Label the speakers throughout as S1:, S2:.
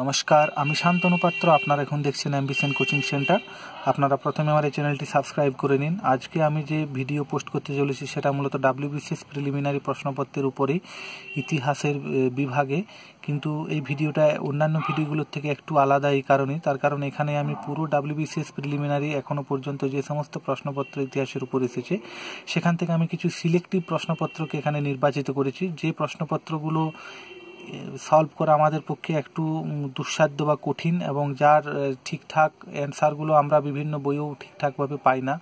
S1: নমস্কার, আমি শান্তনু পাত্র, আপনারা এখন দেখছেন অ্যাম্বিশন কোচিং সেন্টার আপনারা প্রথমে আমার এই চ্যানেলটি সাবস্ক্রাইব করে নিন। আজকে আমি যে ভিডিও পোস্ট করতে চলেছি, সেটা মূলত ডাব্লিউবিসিএস প্রিলিমিনারি প্রশ্নপত্রের উপরে ইতিহাসের বিভাগে। কিন্তু এই ভিডিওটা অন্যান্য ভিডিওগুলোর থেকে একটু আলাদা এই কারণে। তার কারণ এখানে আমি পুরো ডাব্লিউবিসিএস প্রিলিমিনারি এখনও পর্যন্ত যে সমস্ত প্রশ্নপত্র ইতিহাসের উপর এসেছে, সেখান থেকে আমি কিছু সিলেক্টিভ প্রশ্নপত্রকে এখানে নির্বাচিত করেছি। যে প্রশ্নপত্রগুলো সলভ করা আমাদের পক্ষে একটু দুঃসাধ্য বা কঠিন এবং যার ঠিকঠাক অ্যান্সারগুলো আমরা বিভিন্ন বইও ঠিকঠাকভাবে পাই না,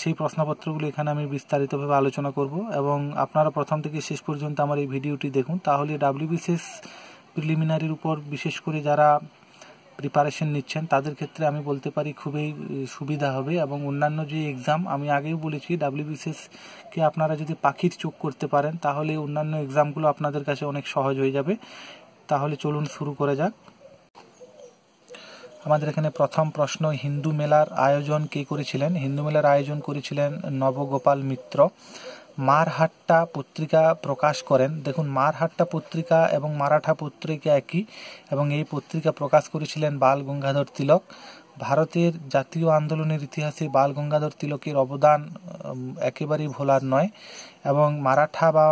S1: সেই প্রশ্নপত্রগুলো এখানে আমি বিস্তারিতভাবে আলোচনা করব এবং আপনারা প্রথম থেকে শেষ পর্যন্ত আমার এই ভিডিওটি দেখুন। তাহলে ডাব্লিউবিসিএস প্রিলিমিনারির উপর বিশেষ করে যারা প্রিপারেশন নিচ্ছেন, তাদের ক্ষেত্রে আমি বলতে পারি খুবই সুবিধা হবে এবং অন্যান্য যে এক্সাম আমি আগেও বলেছি ডাব্লিউবিসিএস কে আপনারা যদি পাখির চোখ করতে পারেন, তাহলে অন্যান্য এক্সামগুলো আপনাদের কাছে অনেক সহজ হয়ে যাবে। তাহলে চলুন শুরু করে যাক। আমাদের এখানে প্রথম প্রশ্ন, হিন্দু মেলার আয়োজন কে করেছিলেন? হিন্দু মেলার আয়োজন করেছিলেন নবগোপাল মিত্র। মারহাট্টা পত্রিকা প্রকাশ করেন। দেখুন, মারহাট্টা পত্রিকা এবং মারাঠা পত্রিকা একই এবং এই পত্রিকা প্রকাশ করেছিলেন বাল গঙ্গাধর তিলক। ভারতের জাতীয় আন্দোলনের ইতিহাসে বাল গঙ্গাধর তিলকের অবদান একেবারেই ভোলার নয় এবং মারাঠা বা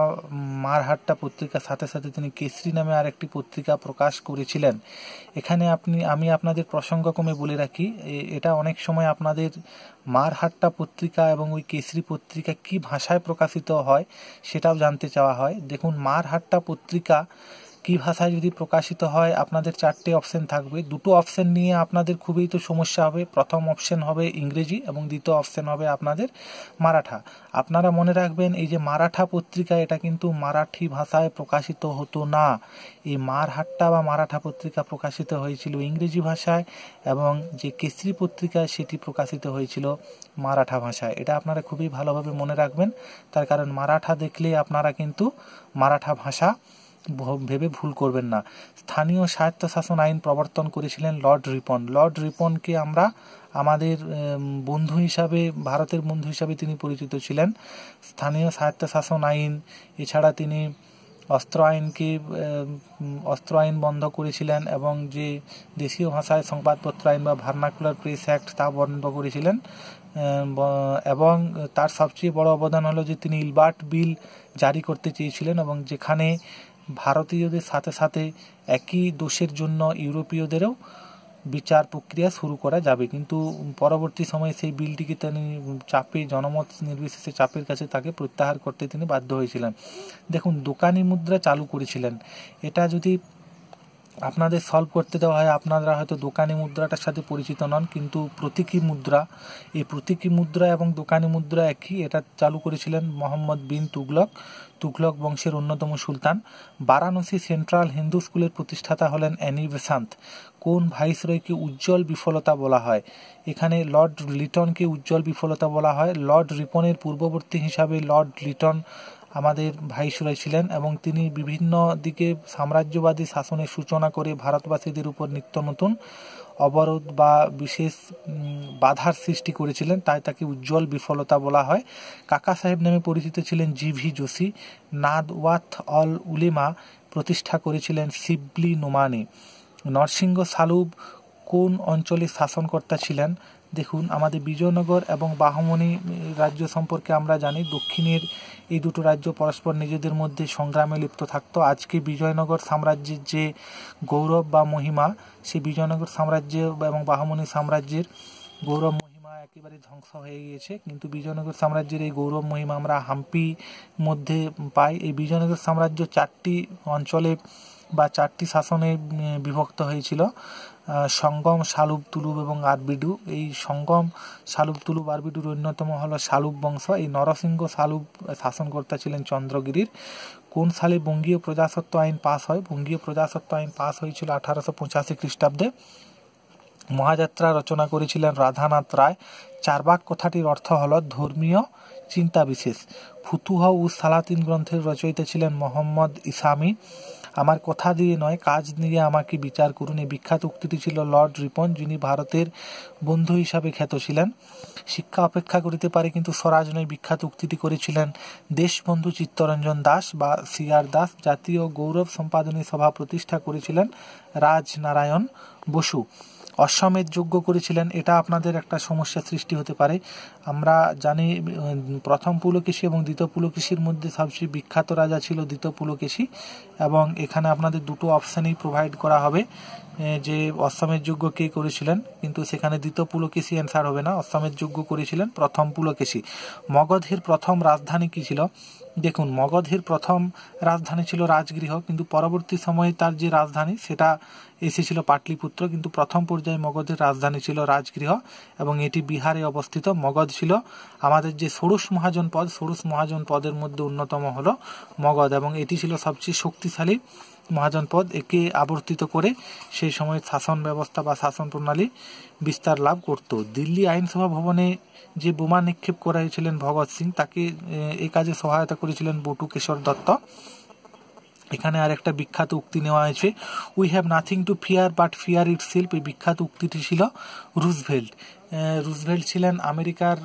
S1: মারহাট্টা পত্রিকার সাথে সাথে তিনি কেসরি নামে আরেকটি পত্রিকা প্রকাশ করেছিলেন। এখানে আপনি, আমি আপনাদের প্রসঙ্গক্রমে বলে রাখি এটা অনেক সময় আপনাদের মারহাট্টা পত্রিকা এবং ওই কেসরি পত্রিকা কি ভাষায় প্রকাশিত হয় সেটাও জানতে চাওয়া হয়। দেখুন, মারহাট্টা পত্রিকা কি ভাষায় যদি প্রকাশিত হয়, আপনাদের চারটে অপশন থাকবে। দুটো অপশন নিয়ে আপনাদের খুবই তো সমস্যা হবে। প্রথম অপশন হবে ইংরেজি এবং দ্বিতীয় অপশন হবে আপনাদের মারাঠা। আপনারা মনে রাখবেন, এই যে মারাঠা পত্রিকা, এটা কিন্তু মারাঠি ভাষায় প্রকাশিত হতো না। এই মারহাট্টা বা মারাঠা পত্রিকা প্রকাশিত হয়েছিল ইংরেজি ভাষায় এবং যে কেসরি পত্রিকা, সেটি প্রকাশিত হয়েছিল মারাঠা ভাষায়। এটা আপনারা খুবই ভালোভাবে মনে রাখবেন। তার কারণ মারাঠা দেখলে আপনারা কিন্তু মারাঠা ভাষা ভেবে ভুল করবেন না। স্থানীয় স্বায়ত্তশাসন আইন প্রবর্তন করেছিলেন লর্ড রিপন। লর্ড রিপনকে আমরা আমাদের বন্ধু হিসাবে, ভারতের বন্ধু হিসাবে তিনি পরিচিত ছিলেন। স্থানীয় স্বায়ত্তশাসন আইন, এছাড়া তিনি অস্ত্র আইনকে অস্ত্র আইন বন্ধ করেছিলেন এবং যে দেশীয় ভাষায় সংবাদপত্র আইন বা ভার্নাকুলার প্রেস অ্যাক্ট তা বন্ধ করেছিলেন। এবং তার সবচেয়ে বড় অবদান হলো যে তিনি ইলবার্ট বিল জারি করতে চেয়েছিলেন এবং যেখানে ভারতীয়দের সাথে সাথে একই দোষের জন্য ইউরোপীয়দেরও বিচার প্রক্রিয়া শুরু করা যাবে। কিন্তু পরবর্তী সময়ে সেই বিলটিকে তিনি চাপে, জনমত নির্বিশেষে চাপের কাছে তাকে প্রত্যাহার করতে তিনি বাধ্য হয়েছিলেন। দেখুন, দোকানি মুদ্রা চালু করেছিলেন। এটা যদি আপনাদের সলভ করতে দেওয়া হয়, আপনারা হয়তো দোকানি মুদ্রাটার সাথে পরিচিত নন, কিন্তু প্রতীকী মুদ্রা, এই প্রতীকী মুদ্রা এবং দোকানি মুদ্রা একই, এটা চালু করেছিলেন মোহাম্মদ বিন তুগলক তুগলক বংশের অন্যতম সুলতান। বারাণসী সেন্ট্রাল হিন্দু স্কুলের প্রতিষ্ঠাতা হলেন অ্যানি বেসান্ত। কোন ভাইসরয়কে উজ্জ্বল বিফলতা বলা হয়? এখানে লর্ড লিটনকে উজ্জ্বল বিফলতা বলা হয়। লর্ড রিপনের পূর্ববর্তী হিসাবে লর্ড লিটন আমাদের ভাইসরয় ছিলেন এবং তিনি বিভিন্ন দিকে সাম্রাজ্যবাদী শাসনের সূচনা করে ভারতবাসীদের উপর নিত্য নতুন অবরোধ বা বিশেষ বাধার সৃষ্টি করেছিলেন। তাই তাকে উজ্জ্বল বিফলতা বলা হয়। কাকা সাহেব নামে পরিচিত ছিলেন G V Joshi. Nadwat all Ulama প্রতিষ্ঠা করেছিলেন শিবলি নোমানি। নরসিংহ সালুব কোন অঞ্চলে শাসনকর্তা ছিলেন? দেখুন, আমাদের বিজয়নগর এবং বাহমনি রাজ্য সম্পর্কে আমরা জানি, দক্ষিণের এই দুটো রাজ্য পরস্পর নিজেদের মধ্যে সংগ্রামে লিপ্ত থাকতো। আজকে বিজয়নগর সাম্রাজ্যের যে গৌরব বা মহিমা, সেই বিজয়নগর সাম্রাজ্য এবং বাহমনি সাম্রাজ্যের গৌরব মহিমা একেবারে ধ্বংস হয়ে গিয়েছে। কিন্তু বিজয়নগর সাম্রাজ্যের এই গৌরব মহিমা আমরা হাম্পি মধ্যে পাই। এই বিজয়নগর সাম্রাজ্য চারটি অঞ্চলে বা চারটি শাসনে বিভক্ত হয়েছিল। সঙ্গম, শালুব, তুলুব এবং আরবিডু। এই সঙ্গম, শালুব, তুলুব, আরবিডুর অন্যতম হলো শালুব বংশ। এই নরসিংহ শালুব শাসনকর্তা ছিলেন চন্দ্রগিরির। কোন সালে বঙ্গীয় প্রজাসত্ব আইন পাস হয়? বঙ্গীয় প্রজাসত্ব আইন পাস হয়েছিল আঠারোশো পঁচাশি খ্রিস্টাব্দে। মহাযাত্রা রচনা করেছিলেন রাধানাথ রায়। চারবাক কথাটির অর্থ হল ধর্মীয় চিন্তা বিশেষ ফুতুহ ও সালাতিন গ্রন্থের রচয়িতা ছিলেন মোহাম্মদ ইসামি। আমার কথা দিয়ে নয়, কাজ নিয়ে আমাকে বিচার করুন। এই বিখ্যাত উক্তিটি ছিল লর্ড রিপন, যিনি ভারতের বন্ধু হিসাবে খ্যাত ছিলেন। শিক্ষা অপেক্ষা করিতে পারে, কিন্তু স্বরাজ নয়, বিখ্যাত উক্তিটি করেছিলেন দেশবন্ধু চিত্তরঞ্জন দাস বা সি আর দাস, জাতীয় গৌরব সম্পাদনী সভা প্রতিষ্ঠা করেছিলেন রাজনারায়ণ বসু। অশ্বমেধ যোগ্য করেছিলেন, এটা আপনাদের একটা সমস্যা সৃষ্টি হতে পারে। আমরা জানি প্রথম পুলকেশী এবং দ্বিতীয় পুলকেশীর মধ্যে সবচেয়ে বিখ্যাত রাজা ছিল দ্বিতীয় পুলকেশী এবং এখানে আপনাদের দুটো অপশানই প্রোভাইড করা হবে। যে অশ্বমেধ যজ্ঞ কে করেছিলেন, কিন্তু সেখানে দ্বিতীয় পুলকেশী অ্যান্সার হবে না। অশ্বমেধ যজ্ঞ করেছিলেন প্রথম পুলকেশী। মগধের প্রথম রাজধানী কি ছিল? দেখুন, মগধের প্রথম রাজধানী ছিল রাজগৃহ, কিন্তু পরবর্তী সময়ে তার যে রাজধানী, সেটা এসেছিল পাটলিপুত্র, কিন্তু প্রথম পর্যায়ে মগধের রাজধানী ছিল রাজগৃহ, এবং এটি বিহারে অবস্থিত। মগধ ছিল আমাদের যে ষোড়শ মহাজন পদ, ষোড়শ মহাজন পদের মধ্যে অন্যতম হলো মগধ, এবং এটি ছিল সবচেয়ে শক্তিশালী মহাজন পদ একে আবর্তিত করে সেই সময় শাসন ব্যবস্থা বা শাসন প্রণালী বিস্তার লাভ করত। দিল্লি আইনসভা ভবনে যে বোমা নিক্ষেপ করা হয়েছিলেন ভগৎ সিং, তাকে, এ কাজে সহায়তা করেছিলেন বটু কেশর দত্ত। এখানে আর একটা বিখ্যাত উক্তি নেওয়া হয়েছে we have nothing to fear but fear itself এই বিখ্যাত উক্তিটি ছিল রুজভেল্ট। রুজভেল্ট ছিলেন আমেরিকার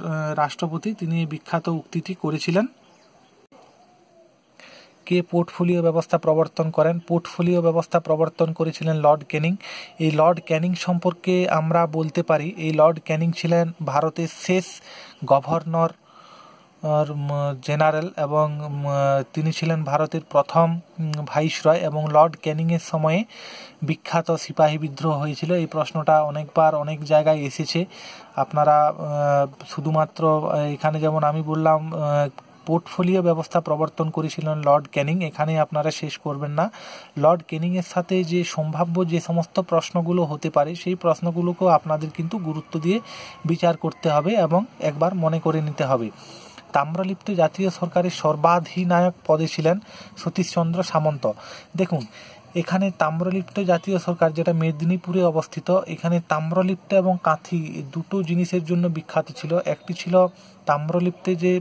S1: রাষ্ট্রপতি, তিনি এই বিখ্যাত উক্তিটি করেছিলেন। কে পোর্টফোলিও ব্যবস্থা প্রবর্তন করেন? পোর্টফোলিও ব্যবস্থা প্রবর্তন করেছিলেন লর্ড ক্যানিং এই লর্ড ক্যানিং সম্পর্কে আমরা বলতে পারি, এই লর্ড ক্যানিং ছিলেন ভারতের শেষ গভর্নর জেনারেল এবং তিনি ছিলেন ভারতের প্রথম ভাইসরয় এবং লর্ড ক্যানিংয়ের সময়ে বিখ্যাত সিপাহী বিদ্রোহ হয়েছিল। এই প্রশ্নটা অনেকবার অনেক জায়গায় এসেছে। আপনারা শুধুমাত্র এখানে যেমন আমি বললাম পোর্টফোলিও ব্যবস্থা প্রবর্তন করেছিলেন লর্ড ক্যানিং এখানে আপনারা শেষ করবেন না। লর্ড ক্যানিংয়ের সাথে যে সম্ভাব্য যে সমস্ত প্রশ্নগুলো হতে পারে, সেই প্রশ্নগুলোকেও আপনাদের কিন্তু গুরুত্ব দিয়ে বিচার করতে হবে এবং একবার মনে করে নিতে হবে। তাম্রলিপ্ত জাতীয় সরকারের সর্বাধিনায়ক পদে ছিলেন সতীশচন্দ্র সামন্ত। দেখুন এখানে তাম্রলিপ্ত জাতীয় সরকার, যেটা মেদিনীপুরে অবস্থিত, এখানে তাম্রলিপ্ত এবং কাঁথি দুটো জিনিসের জন্য বিখ্যাত ছিল। একটি ছিল তাম্রলিপ্তে যে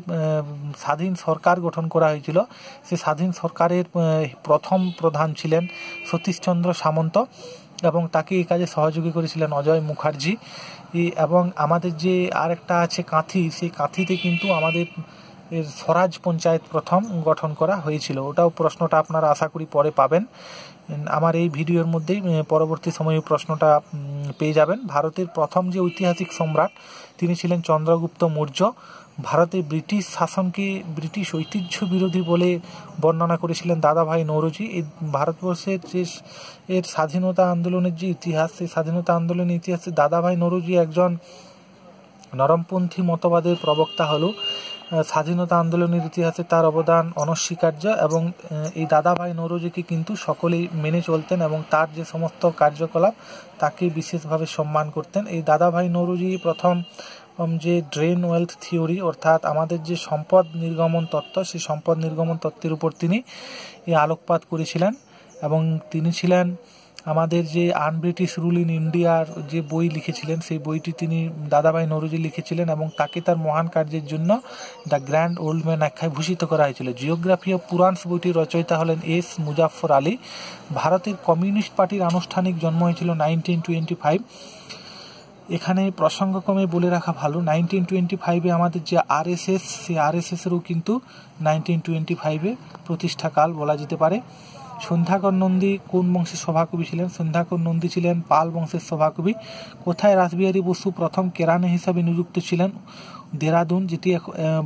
S1: স্বাধীন সরকার গঠন করা হয়েছিল, সে স্বাধীন সরকারের প্রথম প্রধান ছিলেন সতীশচন্দ্র সামন্ত এবং তাকে এই কাজে সহযোগী করেছিলেন অজয় মুখার্জি। এবং আমাদের যে আরেকটা আছে কাঁথি, সেই কাঁথিতে কিন্তু আমাদের স্বরাজ পঞ্চায়েত প্রথম গঠন করা হয়েছিল। ওটাও প্রশ্নটা আপনারা আশা করি পরে পাবেন। আমার এই ভিডিওর মধ্যেই পরবর্তী সময়ে প্রশ্নটা পেয়ে যাবেন। ভারতের প্রথম যে ঐতিহাসিক সম্রাট, তিনি ছিলেন চন্দ্রগুপ্ত মৌর্য। ভারতে ব্রিটিশ শাসনকে ব্রিটিশ ঐতিহ্য বিরোধী বলে বর্ণনা করেছিলেন দাদাভাই নৌরজি। এই ভারতবর্ষের যে এর স্বাধীনতা আন্দোলনের যে ইতিহাস, সেই স্বাধীনতা আন্দোলনের ইতিহাসে দাদাভাই নৌরজি একজন নরমপন্থী মতবাদের প্রবক্তা হলো। স্বাধীনতা আন্দোলনের ইতিহাসে তার অবদান অনস্বীকার্য এবং এই দাদাভাই নৌরজিকে কিন্তু সকলেই মেনে চলতেন এবং তার যে সমস্ত কার্যকলাপ, তাকে বিশেষভাবে সম্মান করতেন। এই দাদাভাই নৌরজি প্রথম যে ড্রেন ওয়েলথ থিওরি, অর্থাৎ আমাদের যে সম্পদ নির্গমন তত্ত্ব, সেই সম্পদ নির্গমন তত্ত্বের উপর তিনি এই আলোকপাত করেছিলেন এবং তিনি ছিলেন আমাদের যে আনব্রিটিশ রুল ইন ইন্ডিয়ার যে বই লিখেছিলেন, সেই বইটি তিনি দাদাভাই নরুজি লিখেছিলেন এবং তাকে তার মহান কার্যের জন্য দ্য গ্র্যান্ড ওল্ড ম্যান আখ্যায় ভূষিত করা হয়েছিল। জিওগ্রাফি অফ পুরাণস বইটির রচয়িতা হলেন এস মুজাফর আলী। ভারতের কমিউনিস্ট পার্টির আনুষ্ঠানিক জন্ম হয়েছিল নাইনটিন টোয়েন্টি ফাইভ। এখানে প্রসঙ্গক্রমে বলে রাখা ভালো, নাইনটিন টোয়েন্টি ফাইভে আমাদের যে আর এস আরএসএস, সেই আরএসএসেরও কিন্তু নাইনটিন টোয়েন্টি ফাইভে প্রতিষ্ঠাকাল বলা যেতে পারে। সন্ধ্যাকর নন্দী কোন বংশের সভাকবি ছিলেন? সন্ধ্যাকর নন্দী ছিলেন পাল বংশের সভাকবি। কোথায় রাসবিহারী বসু প্রথম কেরানি হিসাবে নিযুক্ত ছিলেন? দেরাদুন, যেটি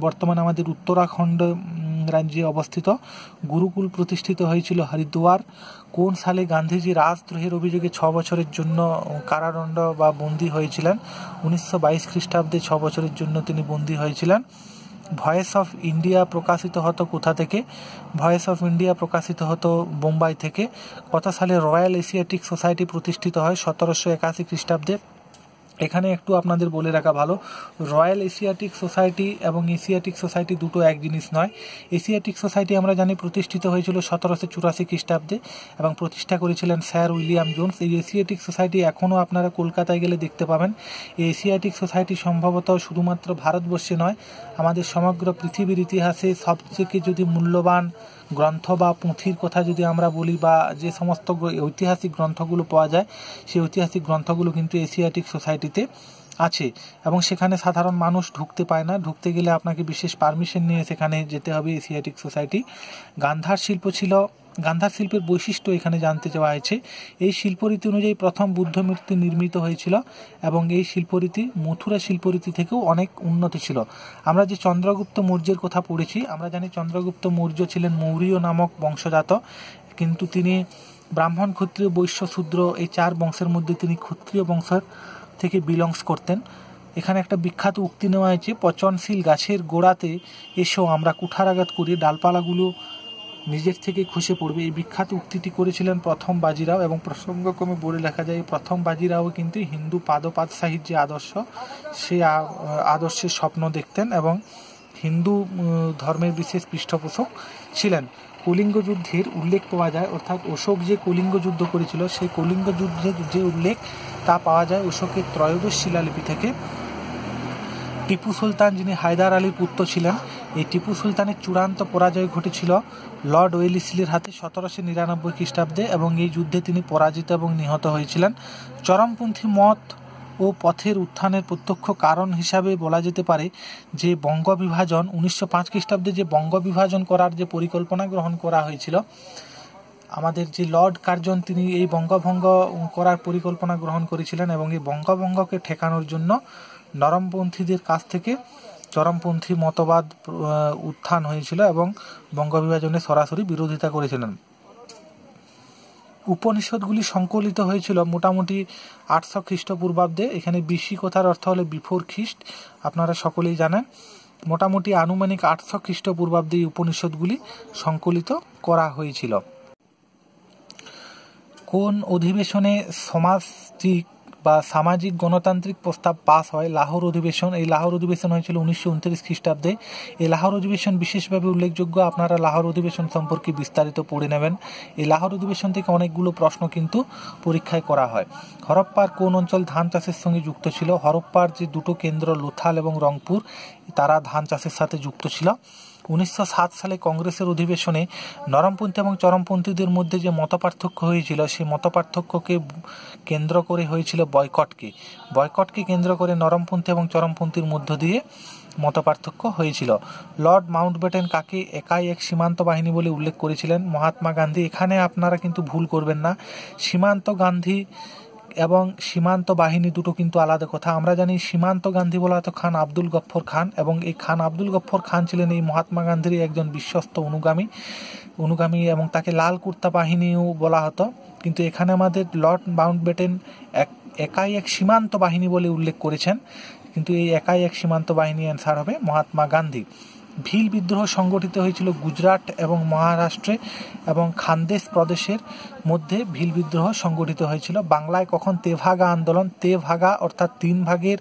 S1: বর্তমানে আমাদের উত্তরাখণ্ড রাজ্যে অবস্থিত। গুরুকুল প্রতিষ্ঠিত হয়েছিল হরিদ্বার। কোন সালে গান্ধীজি রাজদ্রোহের অভিযোগে ছ বছরের জন্য কারাদণ্ড বা বন্দী হয়েছিলেন? উনিশশো বাইশ খ্রিস্টাব্দে ছ বছরের জন্য তিনি বন্দী হয়েছিলেন। ভয়েস অফ ইন্ডিয়া প্রকাশিত হতো কোথা থেকে? ভয়েস অফ ইন্ডিয়া প্রকাশিত হতো বোম্বাই থেকে। কত সালে রয়্যাল এশিয়াটিক সোসাইটি প্রতিষ্ঠিত হয়? সতেরোশো একাশি খ্রিস্টাব্দে এখানে একটু আপনাদের বলে রাখা ভালো রয়্যাল এশিয়াটিক সোসাইটি এবং এশিয়াটিক সোসাইটি দুটো এক জিনিস নয়। এশিয়াটিক সোসাইটি আমরা জানি প্রতিষ্ঠিত হয়েছিল সতেরোশো চুরাশি খ্রিস্টাব্দে এবং প্রতিষ্ঠা করেছিলেন স্যার উইলিয়াম জোনস এই এশিয়াটিক সোসাইটি এখনও আপনারা কলকাতায় গেলে দেখতে পাবেন। এই এশিয়াটিক সোসাইটি সম্ভবত শুধুমাত্র ভারতবর্ষে নয়, আমাদের সমগ্র পৃথিবীর ইতিহাসে সবথেকে যদি মূল্যবান গ্রন্থ বা পুঁথির কথা যদি আমরা বলি বা যে সমস্ত ঐতিহাসিক গ্রন্থগুলো পাওয়া যায়, সেই ঐতিহাসিক গ্রন্থগুলো কিন্তু এশিয়াটিক সোসাইটিতে আছে এবং সেখানে সাধারণ মানুষ ঢুকতে পায় না। ঢুকতে গেলে আপনাকে বিশেষ পারমিশন নিয়ে সেখানে যেতে হবে। এশিয়াটিক সোসাইটি গান্ধার শিল্প ছিল গান্ধার শিল্পের বৈশিষ্ট্য এখানে জানতে চাওয়া হয়েছে। এই শিল্পরীতি অনুযায়ী প্রথম বুদ্ধ মূর্তি নির্মিত হয়েছিল এবং এই শিল্পরীতি মথুরা শিল্পরীতি থেকেও অনেক উন্নত ছিল। আমরা যে চন্দ্রগুপ্ত মৌর্যের কথা পড়েছি, আমরা জানি চন্দ্রগুপ্ত মৌর্য ছিলেন মৌর্য নামক বংশজাত, কিন্তু তিনি ব্রাহ্মণ ক্ষত্রিয়, বৈশ্য শূদ্র, এই চার বংশের মধ্যে তিনি ক্ষত্রিয় বংশের থেকে বিলংস করতেন। এখানে একটা বিখ্যাত উক্তি নেওয়া হয়েছে, পচনশীল গাছের গোড়াতে এসেও আমরা কুঠারাঘাত করি, ডালপালাগুলো নিজের থেকে খসে পড়বে। এই বিখ্যাত উক্তিটি করেছিলেন প্রথম বাজিরাও এবং প্রসঙ্গক্রমে বলে লেখা যায়, প্রথম বাজিরাও কিন্তু হিন্দু পাদপাদ সাহির যে আদর্শ সেই আদর্শের স্বপ্ন দেখতেন এবং হিন্দু ধর্মের বিশেষ পৃষ্ঠপোষক ছিলেন। কলিঙ্গ যুদ্ধের উল্লেখ পাওয়া যায়, অর্থাৎ অশোক যে কলিঙ্গ যুদ্ধ করেছিল, সেই কলিঙ্গ যুদ্ধের যে উল্লেখ তা পাওয়া যায় অশোকের ত্রয়োদশ শিলালিপি থেকে। টিপু সুলতান যিনি হায়দার আলীর পুত্র ছিলেন, এই টিপু সুলতানের চূড়ান্ত পরাজয় ঘটেছিল লর্ড ওয়েলিসলির হাতে সতেরোশো নিরানব্বই খ্রিস্টাব্দে এবং এই যুদ্ধে তিনি পরাজিত এবং নিহত হয়েছিলেন। চরমপন্থী মত ও পথের উত্থানের প্রত্যক্ষ কারণ হিসাবে বলা যেতে পারে যে বঙ্গ বিভাজন উনিশশো পাঁচ খ্রিস্টাব্দে যে বঙ্গ বিভাজন করার যে পরিকল্পনা গ্রহণ করা হয়েছিল, আমাদের যে লর্ড কার্জন তিনি এই বঙ্গভঙ্গ করার পরিকল্পনা গ্রহণ করেছিলেন এবং এই বঙ্গভঙ্গকে ঠেকানোর জন্য নরমপন্থীদের কাছ থেকে চরমপন্থী মতবাদ উত্থান হয়েছিল এবং বঙ্গবিভাজনে সরাসরি বিরোধিতা করেছিলেন। উপনিষদগুলি সংকলিত হয়েছিল মোটামুটি আটশো খ্রিস্টপূর্বাব্দে। এখানে বিশি কথার অর্থ হলে বিফোর খ্রিস্ট। আপনারা সকলেই জানেন, মোটামুটি আনুমানিক আটশো খ্রিস্টপূর্বাব্দে এই উপনিষদগুলি সংকলিত করা হয়েছিল। কোন অধিবেশনে সমাজটিক বা সামাজিক গণতান্ত্রিক প্রস্তাব পাস হয় লাহোর অধিবেশন। এই লাহোর অধিবেশন হয়েছিল উনিশশো উনত্রিশ খ্রিস্টাব্দে। এই লাহোর অধিবেশন বিশেষভাবে উল্লেখযোগ্য। আপনারা লাহোর অধিবেশন সম্পর্কে বিস্তারিত পড়ে নেবেন। এই লাহোর অধিবেশন থেকে অনেকগুলো প্রশ্ন কিন্তু পরীক্ষায় করা হয়। হরপ্পার কোন অঞ্চল ধান চাষের সঙ্গে যুক্ত ছিল? হরপ্পার যে দুটো কেন্দ্র লোথাল এবং রংপুর, তারা ধান চাষের সাথে যুক্ত ছিল। উনিশশো সাত সালে কংগ্রেসের অধিবেশনে নরমপন্থী এবং চরমপন্থীদের মধ্যে যে মতপার্থক্য হয়েছিল, সেই মতপার্থক্যকে কেন্দ্র করে হয়েছিল বয়কটকে। বয়কটকে কেন্দ্র করে নরমপন্থী এবং চরমপন্থীর মধ্য দিয়ে মতপার্থক্য হয়েছিল। লর্ড মাউন্টব্যাটেন কাকে একাই এক সীমান্ত বাহিনী বলে উল্লেখ করেছিলেন? মহাত্মা গান্ধী, এখানে আপনারা কিন্তু ভুল করবেন না। সীমান্ত গান্ধী এবং সীমান্ত বাহিনী দুটো কিন্তু আলাদা কথা। আমরা জানি সীমান্ত গান্ধী বলা হতো খান আব্দুল গফর খান এবং এই খান আব্দুল গফর খান ছিলেন এই মহাত্মা গান্ধীর একজন বিশ্বস্ত অনুগামী অনুগামী এবং তাকে লাল কুর্তা বাহিনীও বলা হতো। কিন্তু এখানে আমাদের লর্ড মাউন্ট বেটেন এক, একাই এক সীমান্ত বাহিনী বলে উল্লেখ করেছেন। কিন্তু এই একাই এক সীমান্ত বাহিনী অ্যান্সার হবে মহাত্মা গান্ধী। ভিল বিদ্রোহ সংগঠিত হয়েছিল গুজরাট এবং মহারাষ্ট্রে এবং খানদেশ প্রদেশের মধ্যে ভিল বিদ্রোহ সংগঠিত হয়েছিল। বাংলায় কখন তেভাগা আন্দোলন, তেভাগা অর্থাৎ তিন ভাগের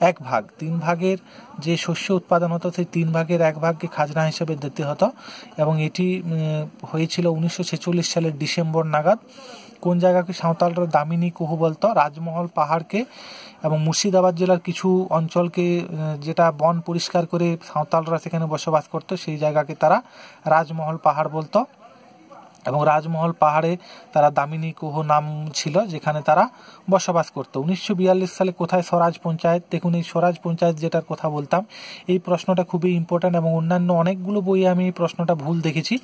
S1: এক ভাগ, তিন ভাগের যে শস্য উৎপাদন হতো সেই তিন ভাগের এক ভাগকে খাজনা হিসেবে দিতে হতো এবং এটি হয়েছিল উনিশশো ছেচল্লিশ সালের ডিসেম্বর নাগাদ। কোন জায়গাকে সাঁওতালরা দামিনী কুহু বলতো? রাজমহল, পাহাড়কে এবং মুর্শিদাবাদ জেলার কিছু অঞ্চলকে যেটা বন পরিষ্কার করে সাঁওতালরা সেখানে বসবাস করতো, সেই জায়গাকে তারা রাজমহল, পাহাড় বলতো। এবং রাজমহল পাহাড়ে তারা দামিনী কুহ নাম ছিল, যেখানে তারা বসবাস করতো। উনিশশো সালে কোথায় স্বরাজ পঞ্চায়েত? দেখুন, এই স্বরাজ পঞ্চায়েত যেটার কথা বলতাম, এই প্রশ্নটা খুবই ইম্পর্ট্যান্ট এবং অন্যান্য অনেকগুলো বইয়ে আমি এই প্রশ্নটা ভুল দেখেছি।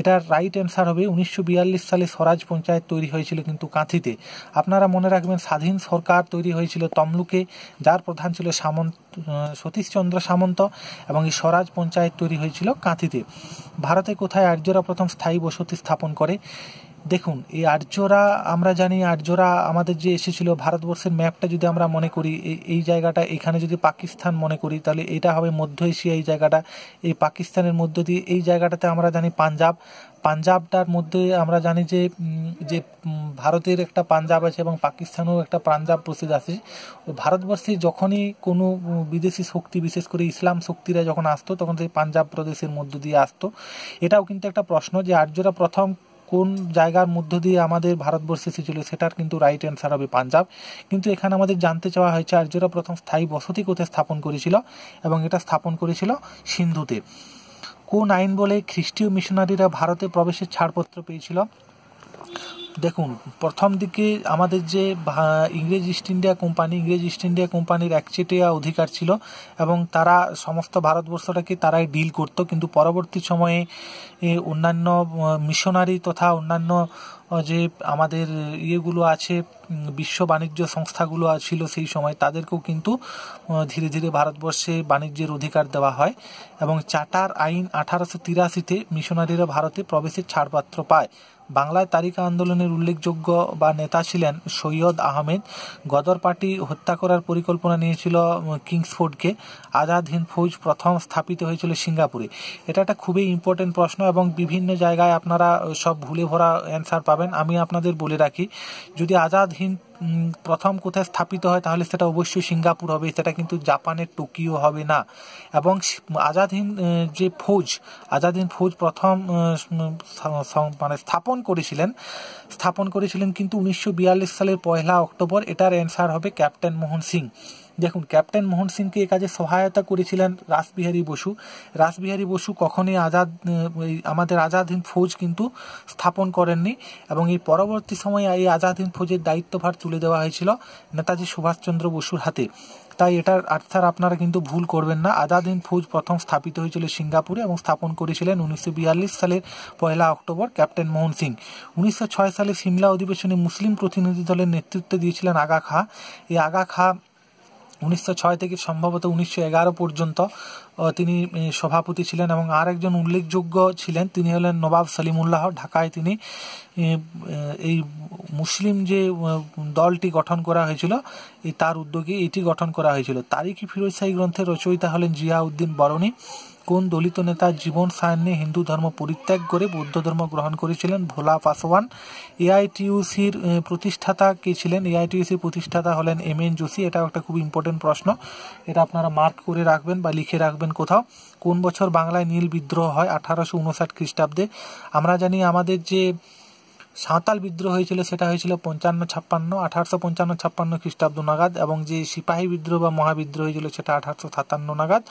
S1: এটার রাইট অ্যান্সার হবে, উনিশশো বিয়াল্লিশ সালে স্বরাজ পঞ্চায়েত তৈরি হয়েছিল কিন্তু কাঁথিতে। আপনারা মনে রাখবেন, স্বাধীন সরকার তৈরি হয়েছিল তমলুকে, যার প্রধান ছিল সামন্ত সতীশচন্দ্র সামন্ত, এবং এই স্বরাজ পঞ্চায়েত তৈরি হয়েছিল কাঁথিতে। ভারতে কোথায় আর্যরা প্রথম স্থায়ী বসতি স্থাপন করে। দেখুন, এই আর্যরা আমরা জানি আর্যরা আমাদের যে এসেছিল ভারতবর্ষের ম্যাপটা যদি আমরা মনে করি এই জায়গাটা, এখানে যদি পাকিস্তান মনে করি, তাহলে এটা হবে মধ্য এশিয়া এই জায়গাটা। এই পাকিস্তানের মধ্য দিয়ে এই জায়গাটাতে আমরা জানি পাঞ্জাব। পাঞ্জাবটার মধ্যে আমরা জানি যে যে ভারতের একটা পাঞ্জাব আছে এবং পাকিস্তানেও একটা পাঞ্জাব প্রসিদ্ধ আছে। ভারতবর্ষে যখনই কোনো বিদেশি শক্তি, বিশেষ করে ইসলাম শক্তিরা যখন আসতো, তখন সেই পাঞ্জাব প্রদেশের মধ্য দিয়ে আসতো। এটাও কিন্তু একটা প্রশ্ন যে, আর্যরা প্রথম কোন জায়গার মধ্য দিয়ে আমাদের ভারতবর্ষে এসেছিল, সেটার কিন্তু রাইট অ্যান্সার হবে পাঞ্জাব। কিন্তু এখানে আমাদের জানতে চাওয়া হয়েছে, আর্যরা প্রথম স্থায়ী বসতি কোথায় স্থাপন করেছিল এবং এটা স্থাপন করেছিল সিন্ধুতে। কোন আইন বলে খ্রিস্টীয় মিশনারিরা ভারতে প্রবেশের ছাড়পত্র পেয়েছিল? দেখুন, প্রথম দিকে আমাদের যে ইংরেজ ইস্ট ইন্ডিয়া কোম্পানি, ইংরেজ ইস্ট ইন্ডিয়া কোম্পানির একচেটিয়া অধিকার ছিল এবং তারা সমস্ত ভারতবর্ষটাকে তারাই ডিল করত। কিন্তু পরবর্তী সময়ে অন্যান্য মিশনারি তথা অন্যান্য যে আমাদের ইয়েগুলো আছে বিশ্ব বাণিজ্য সংস্থাগুলো ছিল সেই সময়, তাদেরকেও কিন্তু ধীরে ধীরে ভারতবর্ষে বাণিজ্যের অধিকার দেওয়া হয় এবং চার্টার আইন আঠারোশো তিরাশিতে মিশনারিরা ভারতে প্রবেশের ছাড়পত্র পায়। বাংলায় তারিকা আন্দোলনের উল্লেখযোগ্য বা নেতা ছিলেন সৈয়দ আহমেদ। গদর পার্টি হত্যা করার পরিকল্পনা নিয়েছিল কিংসফোর্ডকে। আজাদ হিন্দ ফৌজ প্রথম স্থাপিত হয়েছিল সিঙ্গাপুরে। এটা একটা খুবই ইম্পর্টেন্ট প্রশ্ন এবং বিভিন্ন জায়গায় আপনারা সব ভুলে ভরা অ্যান্সার পাবেন। আমি আপনাদের বলে রাখি, যদি আজাদ হিন্দ প্রথম কোথায় স্থাপিত হয় তাহলে সেটা অবশ্যই সিঙ্গাপুর হবে, সেটা কিন্তু জাপানের টোকিও হবে না। এবং আজাদ হিন্দ যে ফৌজ, আজাদ হিন্দ ফৌজ প্রথম মানে স্থাপন করেছিলেন স্থাপন করেছিলেন কিন্তু উনিশশো বিয়াল্লিশ সালের পয়লা অক্টোবর এটার অ্যান্সার হবে ক্যাপ্টেন মোহন সিং। দেখুন, ক্যাপ্টেন মোহন সিংকে এ কাজে সহায়তা করেছিলেন রাসবিহারী বসু। রাসবিহারী বসু কখনই আজাদ আমাদের আজাদ হিন্দ ফৌজ কিন্তু স্থাপন করেননি এবং এই পরবর্তী সময়ে এই আজাদ হিন্দ ফৌজের দায়িত্বভার তুলে দেওয়া হয়েছিল নেতাজি সুভাষচন্দ্র বসুর হাতে। তাই এটার আর্থার আপনারা কিন্তু ভুল করবেন না। আজাদ হিন্দ ফৌজ প্রথম স্থাপিত হয়েছিল সিঙ্গাপুরে এবং স্থাপন করেছিলেন উনিশশো বিয়াল্লিশ সালের পয়লা অক্টোবর ক্যাপ্টেন মোহন সিং। উনিশশো ছয় সালে সিমলা অধিবেশনে মুসলিম প্রতিনিধি দলের নেতৃত্ব দিয়েছিলেন আগা খা। এই আগা খা উনিশশো ছয় থেকে সম্ভবত উনিশশো এগারো পর্যন্ত তিনি সভাপতি ছিলেন এবং আর একজন উল্লেখযোগ্য ছিলেন, তিনি হলেন নবাব সলিমুল্লাহ। ঢাকায় তিনি এই মুসলিম যে দলটি গঠন করা হয়েছিল এই তার উদ্যোগে এটি গঠন করা হয়েছিল। তারিখি ফিরোজ শাহী গ্রন্থের রচয়িতা হলেন জিয়া উদ্দিন বরণী। কোন দলিত নেতা জীবন সায়নে হিন্দু ধর্ম পরিত্যাগ করে বৌদ্ধ ধর্ম গ্রহণ করেছিলেন? ভোলা পাসওয়ান এআইটিউসির প্রতিষ্ঠাতা কে ছিলেন? এআইটিউসির প্রতিষ্ঠাতা হলেন এম এন যোশী। এটাও একটা খুব ইম্পর্টেন্ট প্রশ্ন। এটা আপনারা মার্ক করে রাখবেন বা লিখে রাখবেন কোথাও। কোন বছর বাংলায় নীল বিদ্রোহ হয়? আঠারোশো উনষাট খ্রিস্টাব্দে। আমরা জানি আমাদের যে সাঁওতাল বিদ্রোহ হয়েছিল, সেটা হয়েছিল পঞ্চান্ন, ছাপ্পান্ন, আঠারোশো পঞ্চান্ন, ছাপ্পান্ন খ্রিস্টাব্দ নাগাদ এবং যে সিপাহী বিদ্রোহ বা মহাবিদ্রোহ হয়েছিল, সেটা আঠারোশো সাতান্ন নাগাদ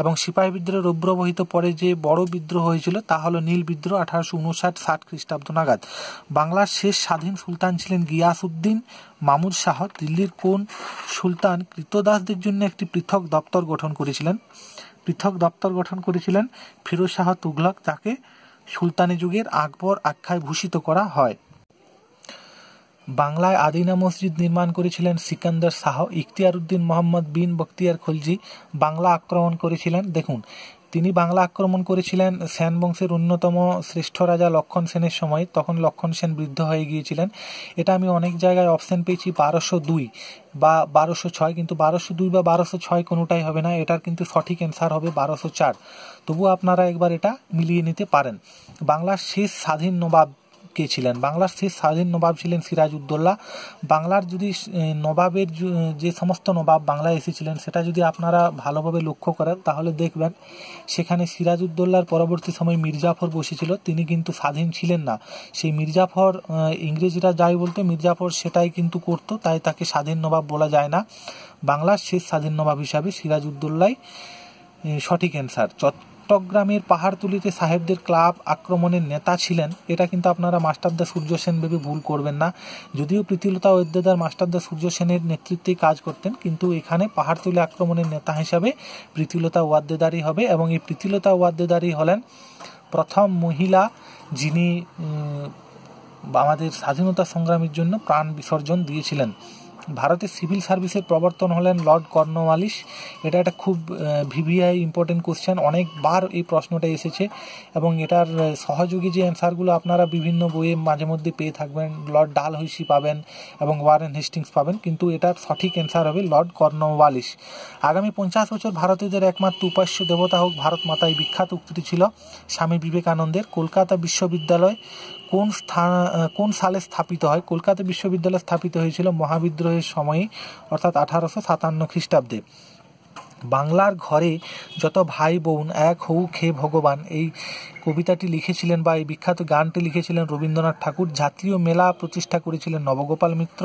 S1: এবং সিপাহী বিদ্রোহের অব্রবহিত পরে যে বড় বিদ্রোহ হয়েছিল, তা হলো নীল বিদ্রোহ আঠারোশো উনষাট, ষাট খ্রিস্টাব্দ নাগাদ। বাংলার শেষ স্বাধীন সুলতান ছিলেন গিয়াস উদ্দিন মামুদ শাহ, দিল্লির কোন সুলতান কৃতদাসদের জন্য একটি পৃথক দপ্তর গঠন করেছিলেন? পৃথক দপ্তর গঠন করেছিলেন ফিরোজ শাহ তুঘলক তাকে সুলতানি যুগের আকবর আখ্যায় ভূষিত করা হয়। বাংলায় আদিনা মসজিদ নির্মাণ করেছিলেন সিকান্দার শাহ ইখতিয়ার উদ্দিন মোহাম্মদ বিন বখতিয়ার খলজি। বাংলা আক্রমণ করেছিলেন, দেখুন তিনি বাংলা আক্রমণ করেছিলেন সেন বংশের অন্যতম শ্রেষ্ঠ রাজা লক্ষণ সেনের সময়। তখন লক্ষণ সেন বৃদ্ধ হয়ে গিয়েছিলেন। এটা আমি অনেক জায়গায় অপশন পেয়েছি, বারোশো দুই বা বারোশো ছয়, কিন্তু বারোশো দুই বা বারোশো ছয় কোনোটাই হবে না। এটার কিন্তু সঠিক অ্যান্সার হবে বারোশো চার। তবুও আপনারা একবার এটা মিলিয়ে নিতে পারেন। বাংলার শেষ স্বাধীন নবাব কে ছিলেন বাংলার শেষ স্বাধীন নবাব ছিলেন সিরাজ উদ্দৌলা বাংলার যদি নবাবের যে সমস্ত নবাব বাংলায় এসেছিলেন, সেটা যদি আপনারা ভালোভাবে লক্ষ্য করেন, তাহলে দেখবেন সেখানে সিরাজ উদ্দৌলার পরবর্তী সময় মির্জাফর বসেছিল। তিনি কিন্তু স্বাধীন ছিলেন না। সেই মির্জাফর ইংরেজরা যাই বলতো, মির্জাফর সেটাই কিন্তু করত, তাই তাকে স্বাধীন নবাব বলা যায় না। বাংলার শেষ স্বাধীন নবাব হিসাবে সিরাজ উদ্দৌলাই সঠিক অ্যান্সার চট্টগ্রামের পাহাড়তুলিতে সাহেবদের ক্লাব আক্রমণের নেতা ছিলেন। এটা কিন্তু আপনারা মাস্টারদা সূর্য সেন ভেবে ভুল করবেন না। যদিও প্রীতিলতা ওয়েদ্দেদার মাস্টারদা সূর্য সেনের নেতৃত্বে কাজ করতেন, কিন্তু এখানে পাহাড়তুলি আক্রমণের নেতা হিসাবে প্রীতিলতা ওয়াদ্দেদারি হবে এবং এই প্রীতিলতা ওয়াদ্দেদারি হলেন প্রথম মহিলা যিনি আমাদের স্বাধীনতা সংগ্রামের জন্য প্রাণ বিসর্জন দিয়েছিলেন। ভারতের সিভিল সার্ভিসের প্রবর্তন হলেন লর্ড কর্নওয়ালিস এটা একটা খুব ভিভিআই ইম্পর্টেন্ট কোশ্চেন অনেকবার এই প্রশ্নটা এসেছে এবং এটার সহযোগী যে অ্যান্সারগুলো আপনারা বিভিন্ন বইয়ে মাঝে মধ্যে পেয়ে থাকবেন, লর্ড ডাল হৈসি পাবেন এবং ওয়ারেন হেস্টিংস পাবেন, কিন্তু এটার সঠিক অ্যান্সার হবে লর্ড কর্নওয়ালিস আগামী পঞ্চাশ বছর ভারতীয়দের একমাত্র উপাস্য দেবতা হোক ভারত মাতায় বিখ্যাত উক্তিটি ছিল স্বামী বিবেকানন্দের কলকাতা বিশ্ববিদ্যালয় কোন স্থান কোন সালে স্থাপিত হয়? কলকাতা বিশ্ববিদ্যালয় স্থাপিত হয়েছিল মহাবিদ্রোহের সময়ে, অর্থাৎ আঠারোশো সাতান্ন খ্রিস্টাব্দে। বাংলার ঘরে যত ভাই বোন এক হৌ খে ভগবান, এই কবিতাটি লিখেছিলেন বা এই বিখ্যাত গানটি লিখেছিলেন রবীন্দ্রনাথ ঠাকুর। জাতীয় মেলা প্রতিষ্ঠা করেছিলেন নবগোপাল মিত্র।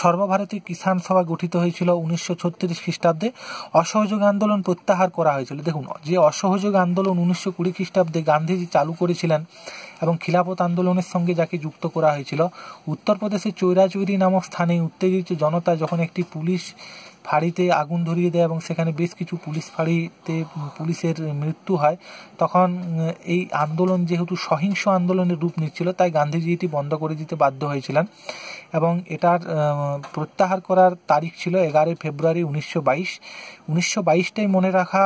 S1: সর্বভারতীয় কিষাণ সভা গঠিত হয়েছিল উনিশশো ছত্রিশ খ্রিস্টাব্দে। অসহযোগ আন্দোলন প্রত্যাহার করা হয়েছিল। দেখুন, যে অসহযোগ আন্দোলন উনিশশো কুড়ি খ্রিস্টাব্দে গান্ধীজি চালু করেছিলেন এবং খিলাফত আন্দোলনের সঙ্গে যাকে যুক্ত করা হয়েছিল। উত্তরপ্রদেশের চৈরাচৈরি নামক স্থানে উত্তেজিত জনতা যখন একটি পুলিশ ফাঁড়িতে আগুন ধরিয়ে দেয় এবং সেখানে বেশ কিছু পুলিশ ফাঁড়িতে পুলিশের মৃত্যু হয়, তখন এই আন্দোলন যেহেতু সহিংস আন্দোলনের রূপ নিচ্ছিল, তাই গান্ধীজি এটি বন্ধ করে দিতে বাধ্য হয়েছিলেন। এবং এটার প্রত্যাহার করার তারিখ ছিল এগারোই ফেব্রুয়ারি উনিশশো বাইশ। উনিশশো বাইশটাই মনে রাখা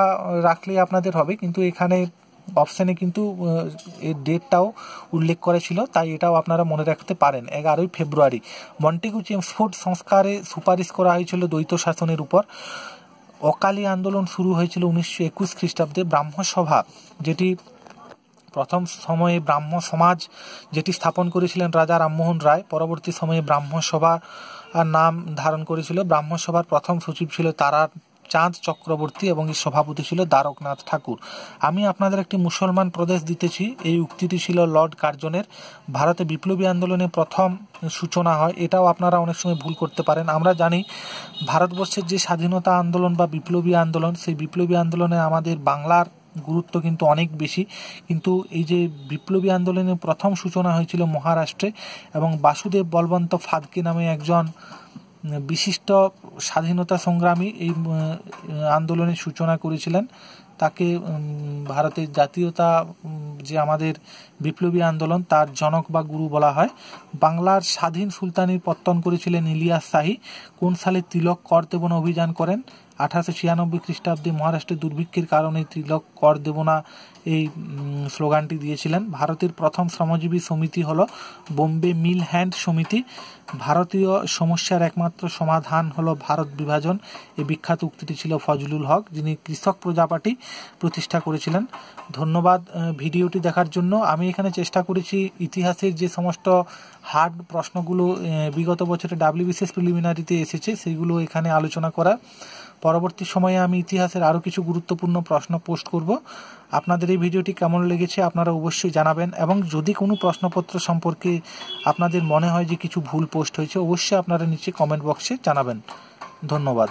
S1: রাখলেই আপনাদের হবে, কিন্তু এখানে অপশানে কিন্তু এর ডেটটাও উল্লেখ করেছিল তাই এটাও আপনারা মনে রাখতে পারেন। এগারোই ফেব্রুয়ারি মন্টেগু চেমসফোর্ড সংস্কারে সুপারিশ করা হয়েছিল দ্বৈত শাসনের উপর। অকালী আন্দোলন শুরু হয়েছিল উনিশশো একুশ খ্রিস্টাব্দে ব্রাহ্মসভা, যেটি প্রথম সময়ে ব্রাহ্ম সমাজ যেটি স্থাপন করেছিলেন রাজা রামমোহন রায়, পরবর্তী সময়ে ব্রাহ্মসভা নাম ধারণ করেছিল। ব্রাহ্মসভার প্রথম সচিব ছিল তারা চাঁদ চক্রবর্তী এবং এর সভাপতি ছিল দ্বারকনাথ ঠাকুর। আমি আপনাদের একটি মুসলমান প্রদেশ দিতেছি। এই উক্তিটি ছিল লর্ড কার্জনের। ভারতে বিপ্লবী আন্দোলনে প্রথম সূচনা হয়। এটাও আপনারা অনেক সময় ভুল করতে পারেন। আমরা জানি ভারতবর্ষের যে স্বাধীনতা আন্দোলন বা বিপ্লবী আন্দোলন, সেই বিপ্লবী আন্দোলনে আমাদের বাংলার গুরুত্ব কিন্তু অনেক বেশি। কিন্তু এই যে বিপ্লবী আন্দোলনের প্রথম সূচনা হয়েছিল মহারাষ্ট্রে এবং বাসুদেব বলবন্ত ফাদকে নামে একজন বিশিষ্ট স্বাধীনতা সংগ্রামী এই আন্দোলনের সূচনা করেছিলেন। তাকে ভারতের জাতীয়তা যে আমাদের বিপ্লবী আন্দোলন, তার জনক বা গুরু বলা হয়। বাংলার স্বাধীন সুলতানির পত্তন করেছিলেন ইলিয়াস শাহী। কোন সালে তিলক কর অভিযান করেন? আঠারোশো ছিয়ানব্বই খ্রিস্টাব্দে মহারাষ্ট্রে দুর্ভিক্ষের কারণে তিলক কর দেব না এই স্লোগানটি দিয়েছিলেন। ভারতের প্রথম শ্রমজীবী সমিতি হল বোম্বে মিল হ্যান্ড সমিতি। ভারতীয় সমস্যার একমাত্র সমাধান হলো ভারত বিভাজন। এই বিখ্যাত উক্তিটি ছিল ফজলুল হক, যিনি কৃষক প্রজাপার্টি প্রতিষ্ঠা করেছিলেন। ধন্যবাদ ভিডিওটি দেখার জন্য। আমি এখানে চেষ্টা করেছি ইতিহাসের যে সমস্ত হার্ড প্রশ্নগুলো বিগত বছরে ডাব্লিউবিসিএস প্রিলিমিনারিতে এসেছে, সেগুলো এখানে আলোচনা করা। পরবর্তী সময়ে আমি ইতিহাসের আরও কিছু গুরুত্বপূর্ণ প্রশ্ন পোস্ট করব। আপনাদের এই ভিডিওটি কেমন লেগেছে আপনারা অবশ্যই জানাবেন এবং যদি কোনো প্রশ্নপত্র সম্পর্কে আপনাদের মনে হয় যে কিছু ভুল পোস্ট হয়েছে, অবশ্যই আপনারা নিচে কমেন্ট বক্সে জানাবেন। ধন্যবাদ।